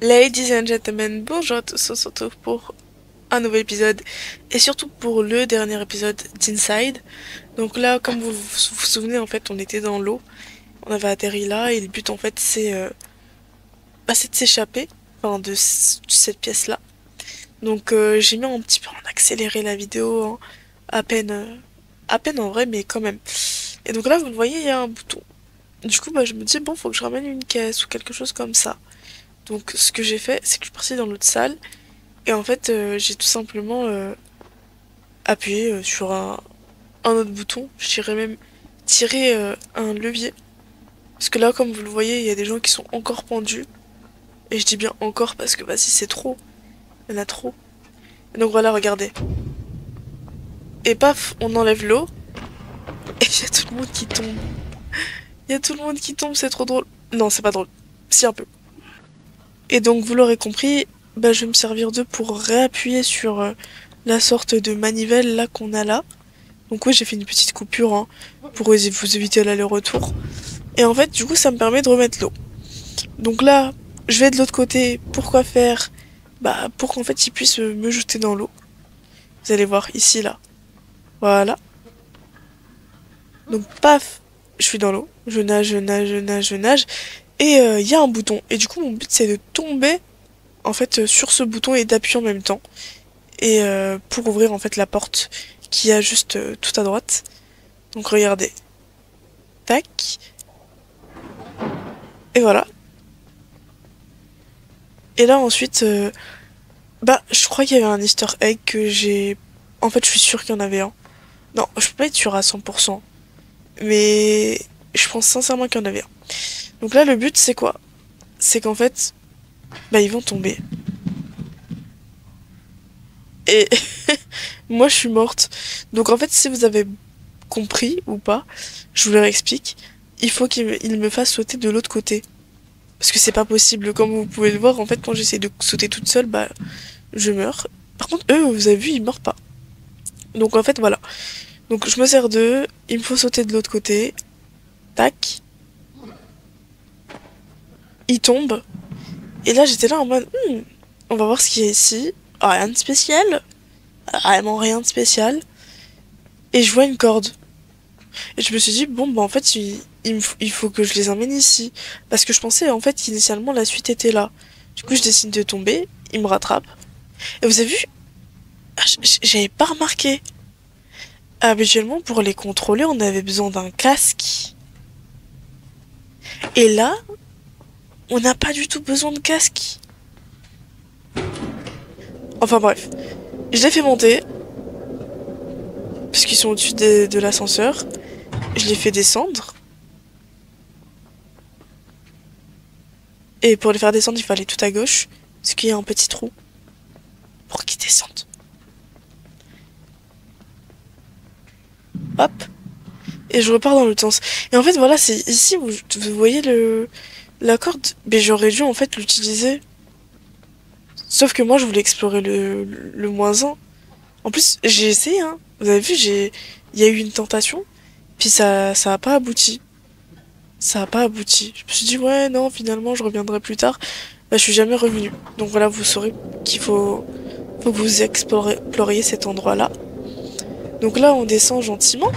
Ladies and gentlemen, bonjour à tous, on se retrouve pour un nouvel épisode et surtout pour le dernier épisode d'Inside. Donc là, comme vous vous souvenez, en fait, on était dans l'eau, on avait atterri là et le but en fait c'est euh, bah, de s'échapper, enfin de, cette pièce là. Donc euh, j'ai mis un petit peu en accéléré la vidéo, hein, à peine, euh, à peine en vrai, mais quand même. Et donc là, vous le voyez, il y a un bouton. Du coup, bah, je me dis bon, faut que je ramène une caisse ou quelque chose comme ça. Donc ce que j'ai fait, c'est que je suis partie dans l'autre salle et en fait euh, j'ai tout simplement euh, appuyé euh, sur un, autre bouton. Je dirais même tirer un levier. Parce que là, comme vous le voyez, il y a des gens qui sont encore pendus. Et je dis bien encore parce que vas-y, c'est trop. Il y en a trop. Donc voilà, regardez. Et paf, on enlève l'eau. Et il y a tout le monde qui tombe. Il y a tout le monde qui tombe, c'est trop drôle. Non, c'est pas drôle. Si, un peu. Et donc vous l'aurez compris, bah, je vais me servir d'eux pour réappuyer sur euh, la sorte de manivelle là qu'on a là. Donc oui j'ai fait une petite coupure hein, pour vous éviter l'aller-retour. Et en fait du coup ça me permet de remettre l'eau. Donc là je vais de l'autre côté, pourquoi faire? Bah pour qu'en fait ils puissent me jeter dans l'eau. Vous allez voir ici là. Voilà. Donc paf, je suis dans l'eau, je nage, je nage, je nage, je nage. Et il euh, y a un bouton. Et du coup, mon but, c'est de tomber en fait euh, sur ce bouton et d'appuyer en même temps. Et euh, pour ouvrir en fait la porte qui a juste tout à droite. Donc regardez. Tac. Et voilà. Et là ensuite, bah je crois qu'il y avait un easter egg que j'ai... En fait je suis sûr qu'il y en avait un. Non, je peux pas être sûr à 100%. Mais je pense sincèrement qu'il y en avait un. Donc là, le but, c'est quoi? C'est qu'en fait, bah, ils vont tomber. Et moi, je suis morte. Donc en fait, si vous avez compris ou pas, je vous le réexplique. Il faut qu'il me, fasse sauter de l'autre côté. Parce que c'est pas possible. Comme vous pouvez le voir, en fait, quand j'essaie de sauter toute seule, bah, je meurs. Par contre, eux, vous avez vu, ils meurent pas. Donc en fait, voilà. Donc je me sers d'eux, il me faut sauter de l'autre côté. Tac il tombe. Et là, j'étais là en mode, hmm, on va voir ce qu'il y a ici. Rien de spécial. Vraiment rien de spécial. Et je vois une corde. Et je me suis dit, bon, bah en fait, il, faut que je les emmène ici. Parce que je pensais, en fait, qu'initialement, la suite était là. Du coup, je décide de tomber. Il me rattrape. Et vous avez vu? Ah, J'avais pas remarqué. Habituellement, pour les contrôler, on avait besoin d'un casque. Et là, on n'a pas du tout besoin de casque. Enfin bref. Je l'ai fait monter. Puisqu'ils sont au-dessus de, l'ascenseur. Je l'ai fait descendre. Et pour les faire descendre, il fallait tout à gauche. Parce qu'il y a un petit trou. Pour qu'ils descendent. Hop. Et je repars dans l'autre sens. Et en fait, voilà, c'est ici où vous voyez le, la corde, mais j'aurais dû en fait l'utiliser. Sauf que moi je voulais explorer le, le moins 1. En plus, j'ai essayé, hein. Vous avez vu. Il y a eu une tentation. Puis ça, ça pas abouti. Ça a pas abouti. Je me suis dit, ouais, non, finalement, je reviendrai plus tard. Bah, je suis jamais revenu. Donc voilà, vous saurez qu'il faut, faut que vous exploriez cet endroit-là. Donc là, on descend gentiment.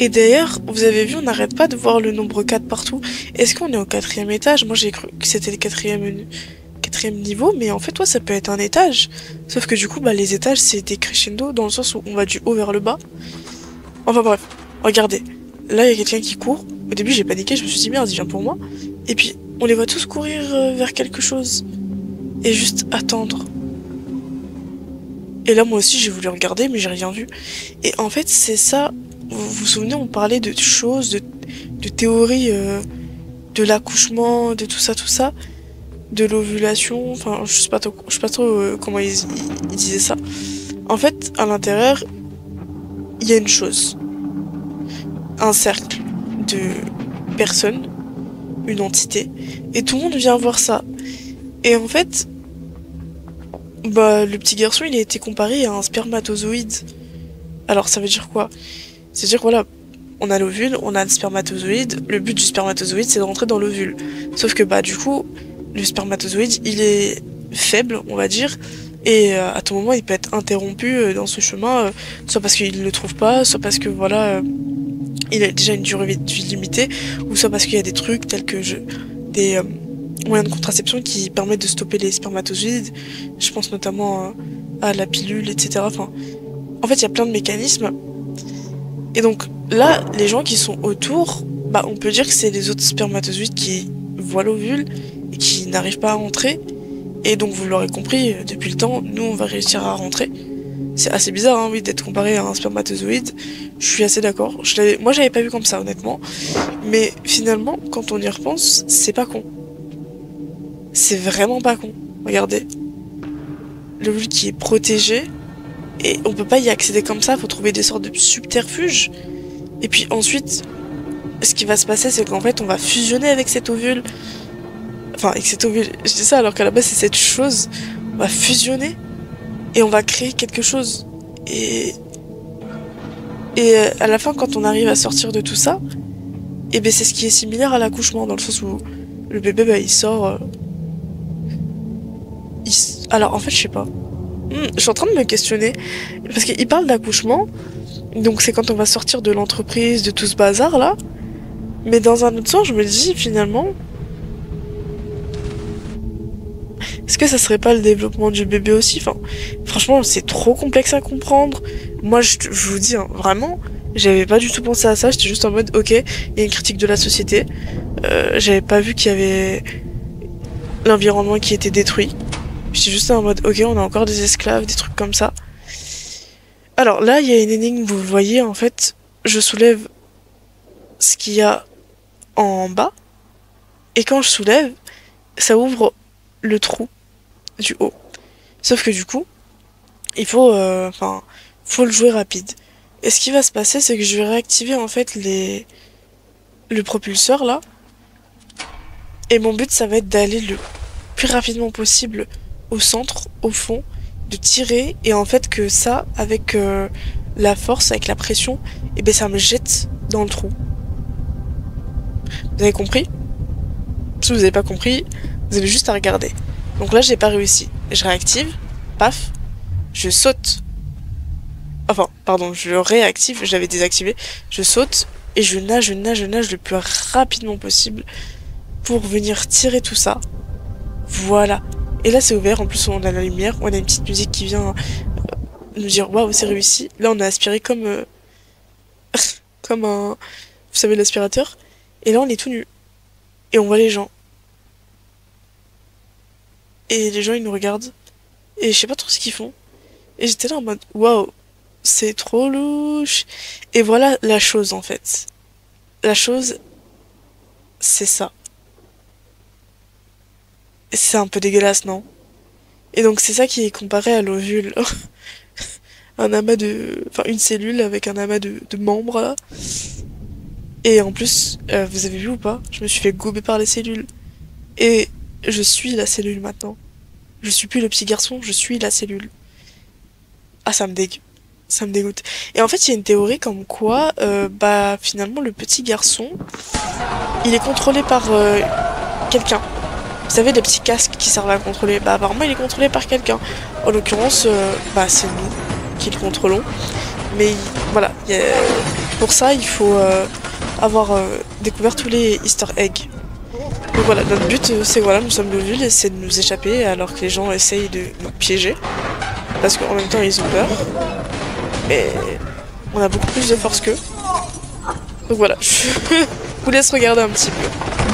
Et d'ailleurs, vous avez vu, on n'arrête pas de voir le nombre 4 partout. Est-ce qu'on est au quatrième étage? Moi j'ai cru que c'était le quatrième, quatrième niveau, mais en fait, toi, ça peut être un étage. Sauf que du coup, bah, les étages, c'est des crescendo, dans le sens où on va du haut vers le bas. Enfin bref, regardez. Là, il y a quelqu'un qui court. Au début, j'ai paniqué, je me suis dit merde, il vient pour moi. Et puis, on les voit tous courir euh, vers quelque chose. Et juste attendre. Et là, moi aussi, j'ai voulu regarder, mais j'ai rien vu. Et en fait, c'est ça. Vous vous souvenez, on parlait de choses, de, de théories, euh, de l'accouchement, de tout ça, tout ça, de l'ovulation. Enfin, je sais pas trop, je sais pas trop euh, comment ils, ils disaient ça. En fait, à l'intérieur, il y a une chose. Un cercle de personnes, une entité, et tout le monde vient voir ça. Et en fait, bah, le petit garçon, il a été comparé à un spermatozoïde. Alors, ça veut dire quoi? C'est-à-dire, voilà, on a l'ovule, on a le spermatozoïde. Le but du spermatozoïde, c'est de rentrer dans l'ovule. Sauf que, bah, du coup, le spermatozoïde, il est faible, on va dire. Et euh, à tout moment, il peut être interrompu euh, dans ce chemin, euh, soit parce qu'il ne le trouve pas, soit parce que, voilà, il a déjà une durée de vie limitée, ou soit parce qu'il y a des trucs tels que des moyens de contraception qui permettent de stopper les spermatozoïdes. Je pense notamment à la pilule, etc. En fait, il y a plein de mécanismes. Et donc là, les gens qui sont autour, bah, on peut dire que c'est les autres spermatozoïdes qui voient l'ovule et qui n'arrivent pas à rentrer. Et donc, vous l'aurez compris, depuis le temps, nous, on va réussir à rentrer. C'est assez bizarre, hein, oui, d'être comparé à un spermatozoïde. Je suis assez d'accord. Moi, j'avais pas vu comme ça, honnêtement. Mais finalement, quand on y repense, c'est pas con. C'est vraiment pas con. Regardez. Le l'ovule qui est protégé. Et on peut pas y accéder comme ça, faut trouver des sortes de subterfuges. Et puis ensuite, ce qui va se passer, c'est qu'en fait, on va fusionner avec cet ovule. Enfin, avec cet ovule. Je dis ça alors qu'à la base, c'est cette chose. On va fusionner. Et on va créer quelque chose. Et. Et euh, à la fin, quand on arrive à sortir de tout ça, et eh ben c'est ce qui est similaire à l'accouchement, dans le sens où le bébé, bah, il sort. Euh, alors en fait, je sais pas. Hmm, je suis en train de me questionner. Parce qu'il parle d'accouchement. Donc c'est quand on va sortir de l'entreprise, de tout ce bazar là. Mais dans un autre sens, je me dis finalement. Est-ce que ça serait pas le développement du bébé aussi? Enfin, franchement, c'est trop complexe à comprendre. Moi, je, vous dis, hein, vraiment, j'avais pas du tout pensé à ça. J'étais juste en mode, ok, il y a une critique de la société. Euh, j'avais pas vu qu'il y avait l'environnement qui était détruit. J'étais juste en mode, ok, on a encore des esclaves, des trucs comme ça. Alors là, il y a une énigme, vous le voyez, en fait, je soulève ce qu'il y a en bas, et quand je soulève, ça ouvre le trou du haut. Sauf que du coup, il faut, euh, faut le jouer rapide. Et ce qui va se passer, c'est que je vais réactiver en fait les, le propulseur là. Et mon but, ça va être d'aller le plus rapidement possible au centre, au fond, de tirer et en fait que ça, avec euh, la force, avec la pression, et eh ben ça me jette dans le trou. Vous avez compris? Si vous n'avez pas compris, vous avez juste à regarder. Donc là, j'ai pas réussi. Je réactive, paf, je saute. Enfin, pardon, je réactive, j'avais désactivé. Je saute et je nage, je nage, je nage le plus rapidement possible pour venir tirer tout ça. Voilà. Et là, c'est ouvert. En plus, on a la lumière. On a une petite musique qui vient euh, nous dire waouh, c'est réussi. Là, on a aspiré comme. Euh, comme un. Vous savez, l'aspirateur. Et là, on est tout nu. Et on voit les gens. Et les gens, ils nous regardent. Et je sais pas trop ce qu'ils font. Et j'étais là en mode waouh, c'est trop louche. Et voilà la chose en fait. La chose, c'est ça c'est un peu dégueulasse, non? Et donc c'est ça qui est comparé à l'ovule. un amas de... Enfin, une cellule avec un amas de, membres, là. Et en plus, euh, vous avez vu ou pas? Je me suis fait gober par les cellules. Et je suis la cellule maintenant. Je suis plus le petit garçon, je suis la cellule. Ah, ça me dégue. Ça me dégoûte. Et en fait, il y a une théorie comme quoi, euh, bah, finalement, le petit garçon, il est contrôlé par euh, quelqu'un. Vous savez, les petits casques qui servent à contrôler. Bah, apparemment, il est contrôlé par quelqu'un. En l'occurrence, euh, bah, c'est nous qui le contrôlons. Mais voilà, pour ça, il faut euh, avoir euh, découvert tous les easter eggs. Donc voilà, notre but, c'est voilà, nous sommes ville et c'est de nous échapper alors que les gens essayent de nous piéger. Parce qu'en même temps, ils ont peur. Mais on a beaucoup plus de force qu'eux. Donc voilà, je vous laisse regarder un petit peu.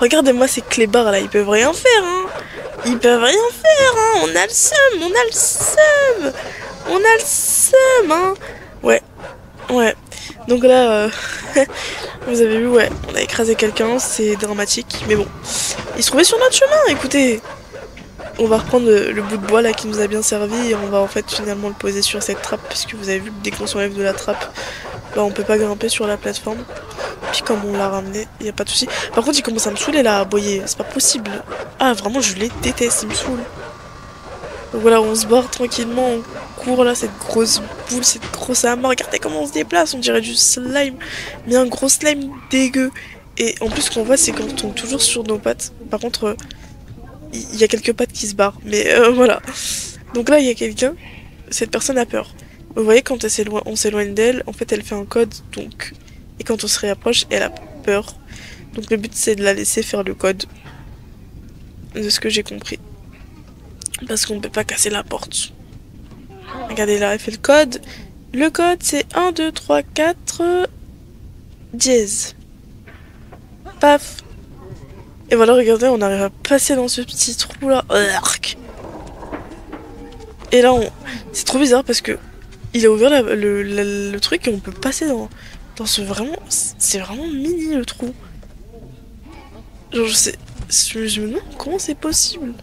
Regardez-moi ces clébards là, ils peuvent rien faire, hein. Ils peuvent rien faire, hein. On a le seum, on a le seum. On a le seum, hein. Ouais, ouais. Donc là, euh, vous avez vu, ouais, on a écrasé quelqu'un, c'est dramatique. Mais bon, il se trouvait sur notre chemin, écoutez. On va reprendre le, bout de bois là qui nous a bien servi et on va en fait finalement le poser sur cette trappe puisque vous avez vu dès qu'on s'enlève de la trappe, bah on peut pas grimper sur la plateforme. Puis comme on l'a ramené, il y a pas de souci. Par contre, il commence à me saouler là, aboyer. C'est pas possible. Ah, vraiment, je les déteste, il me saoule. Donc voilà, on se barre tranquillement, on court là, cette grosse boule, cette grosse amas. Regardez comment on se déplace, on dirait du slime. Mais un gros slime dégueu. Et en plus, ce qu'on voit, c'est qu'on tombe toujours sur nos pattes. Par contre, il euh, y a quelques pattes qui se barrent. Mais euh, voilà. Donc là, il y a quelqu'un. Cette personne a peur. Vous voyez, quand on s'éloigne d'elle, en fait, elle fait un code. Donc, et quand on se réapproche, elle a peur. Donc le but c'est de la laisser faire le code. De ce que j'ai compris. Parce qu'on ne peut pas casser la porte. Regardez là, elle fait le code. Le code c'est 1, 2, 3, 4 dièse. Paf. Et voilà, regardez, on arrive à passer dans ce petit trou là. Et là, on... c'est trop bizarre parce que il a ouvert le, le, truc et on peut passer dans, c'est vraiment, c'est vraiment mini le trou. Genre, je sais, je, me demande comment c'est possible.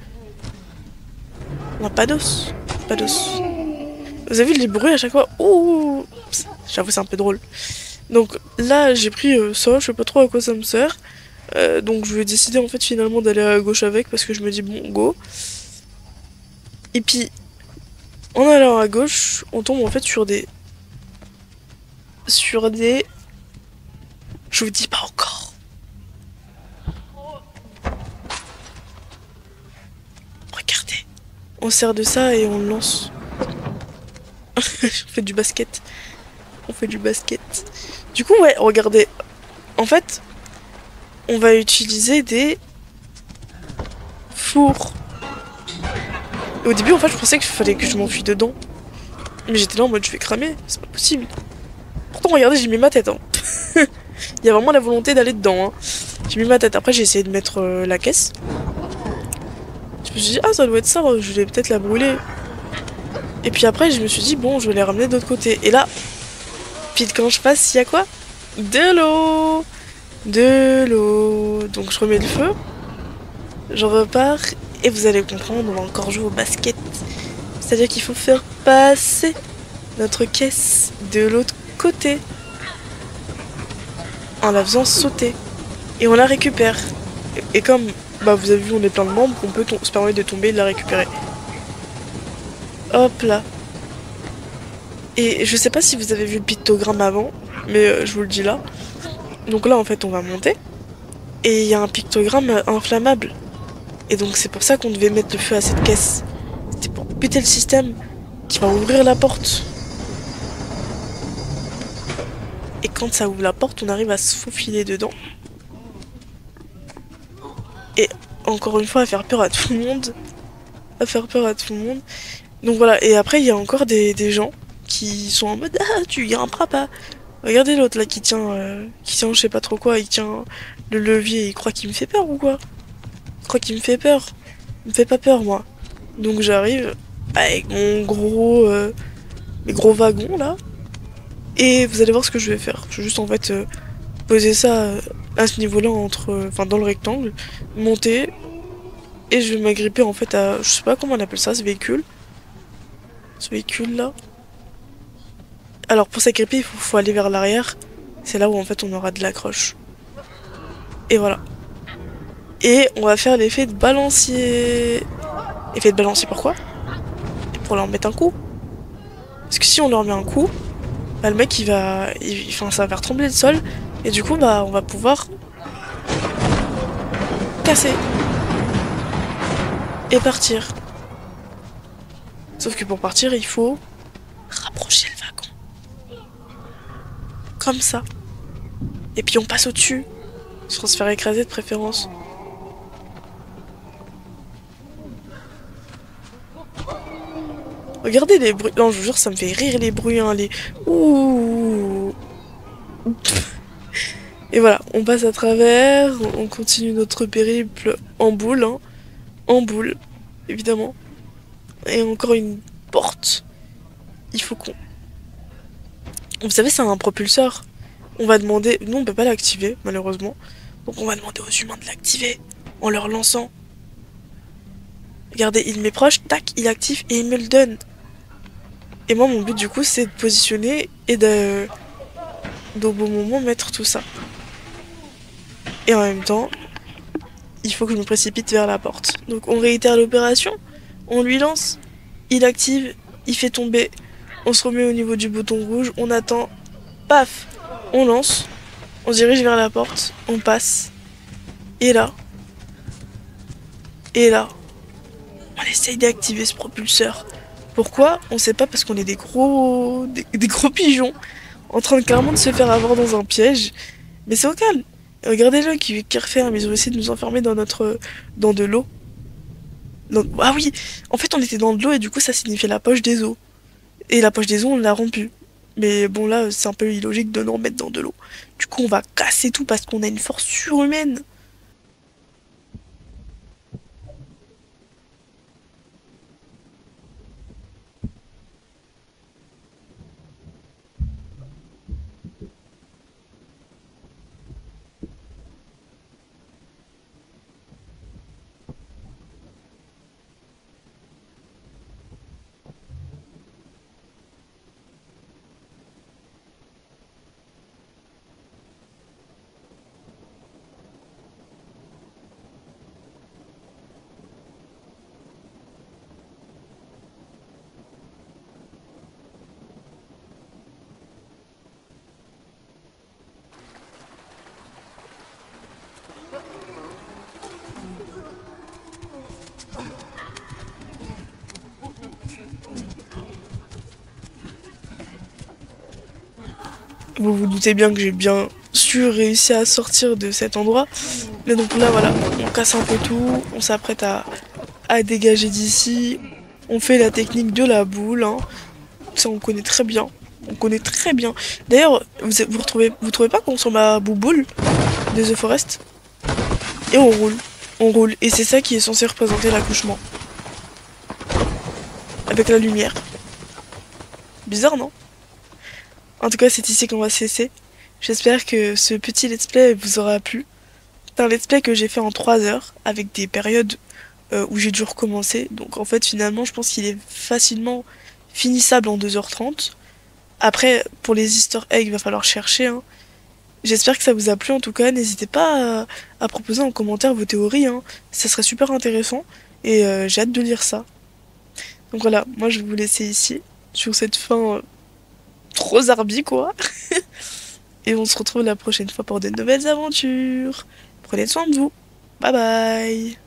On a pas d'os, pas d'os. Vous avez vu les bruits à chaque fois? Ouh J'avoue, c'est un peu drôle. Donc là, j'ai pris euh, ça, je sais pas trop à quoi ça me sert. Euh, donc je vais décider en fait finalement d'aller à gauche avec parce que je me dis bon, go. Et puis, en allant à gauche, on tombe en fait sur des sur des... Je vous dis pas encore. Regardez. on sert de ça et on lance. on fait du basket. On fait du basket. Du coup, ouais, regardez. En fait, on va utiliser des fours. Au début, en fait, je pensais qu'il fallait que je m'enfuis dedans. Mais j'étais là en mode, je vais cramer. C'est pas possible. Regardez, j'ai mis ma tête. Hein. Il y a vraiment la volonté d'aller dedans. Hein. J'ai mis ma tête. Après, j'ai essayé de mettre euh, la caisse. Je me suis dit, ah, ça doit être ça. Je vais peut-être la brûler. Et puis après, je me suis dit, bon, je vais les ramener de l'autre côté. Et là, puis quand je passe, il y a quoi? De l'eau De l'eau. Donc je remets le feu. Je repars. Et vous allez comprendre, on va encore jouer au basket. C'est-à-dire qu'il faut faire passer notre caisse de l'autre côté. En la faisant sauter. Et on la récupère. Et, comme bah, vous avez vu, on est plein de membres, on peut se permettre de tomber et de la récupérer. Hop là. Et je sais pas si vous avez vu le pictogramme avant, mais euh, je vous le dis là. Donc là, en fait, on va monter. Et il y a un pictogramme inflammable. Et donc c'est pour ça qu'on devait mettre le feu à cette caisse. C'était pour péter le système qui va ouvrir la porte. Quand ça ouvre la porte, on arrive à se faufiler dedans. Et encore une fois, à faire peur à tout le monde. À faire peur à tout le monde. Donc voilà, et après il y a encore des, gens qui sont en mode Ah, tu un papa. Regardez l'autre là qui tient, euh, qui tient je sais pas trop quoi, il tient le levier, il croit qu'il me fait peur ou quoi? Je crois qu'il me fait peur. Il me fait pas peur moi. Donc j'arrive avec mon gros, euh, gros wagons là. Et vous allez voir ce que je vais faire. Je vais juste en fait euh, poser ça à ce niveau-là entre, enfin dans le rectangle, monter et je vais m'agripper en fait à, je sais pas comment on appelle ça, ce véhicule. Ce véhicule là. Alors pour s'agripper, il faut, aller vers l'arrière. C'est là où en fait on aura de l'accroche. Et voilà. Et on va faire l'effet de balancier. Effet de balancier pourquoi? Pour leur mettre un coup. Parce que si on leur met un coup, bah, le mec il va. enfin ça va faire trembler le sol. Et du coup bah on va pouvoir casser. Et partir. Sauf que pour partir, il faut rapprocher le wagon. Comme ça. Et puis on passe au-dessus. Sans se faire écraser de préférence. Regardez les bruits. Non, je vous jure, ça me fait rire les bruits, hein, les. Ouh. Et voilà, on passe à travers, on continue notre périple en boule, hein. En boule, évidemment et encore une porte. Il faut qu'on... Vous savez, c'est un propulseur. On va demander... Nous, on peut pas l'activer, malheureusement. Donc on va demander aux humains de l'activer en leur lançant. Regardez, il m'est proche, tac, il active et il me le donne. Et moi, mon but, du coup, c'est de positionner et de... D'au bon moment mettre tout ça. Et en même temps, il faut que je me précipite vers la porte. Donc on réitère l'opération. On lui lance, il active, il fait tomber, on se remet au niveau du bouton rouge, on attend, paf, on lance, on dirige vers la porte, on passe, et là, et là, on essaye d'activer ce propulseur. Pourquoi On sait pas parce qu'on est des gros, des, gros pigeons en train de clairement de se faire avoir dans un piège. Mais c'est au calme. Regardez-le qui, qui referme, ils ont essayé de nous enfermer dans notre, dans de l'eau ah oui, en fait on était dans de l'eau et du coup ça signifiait la poche des eaux. Et la poche des eaux on l'a rompue. Mais bon là c'est un peu illogique de nous remettre dans de l'eau. Du coup on va casser tout parce qu'on a une force surhumaine. Vous vous doutez bien que j'ai bien sûr réussi à sortir de cet endroit. Mais donc là, voilà, on casse un peu tout, on s'apprête à, à dégager d'ici. On fait la technique de la boule, hein. ça on connaît très bien. On connaît très bien. D'ailleurs, vous, vous, retrouvez, vous trouvez pas qu'on ressemble à Bouboule de The Forest? Et on roule, on roule. Et c'est ça qui est censé représenter l'accouchement. Avec la lumière. Bizarre, non? En tout cas, c'est ici qu'on va cesser. J'espère que ce petit let's play vous aura plu. C'est un let's play que j'ai fait en 3 heures, avec des périodes euh, où j'ai dû recommencer. Donc en fait, finalement, je pense qu'il est facilement finissable en 2h30. Après, pour les easter eggs, il va falloir chercher. Hein. J'espère que ça vous a plu en tout cas. N'hésitez pas à, proposer en commentaire vos théories. Hein. Ça serait super intéressant. Et euh, j'ai hâte de lire ça. Donc voilà, moi je vais vous laisser ici. Sur cette fin euh, trop zarbi quoi. et on se retrouve la prochaine fois pour de nouvelles aventures. Prenez soin de vous. Bye bye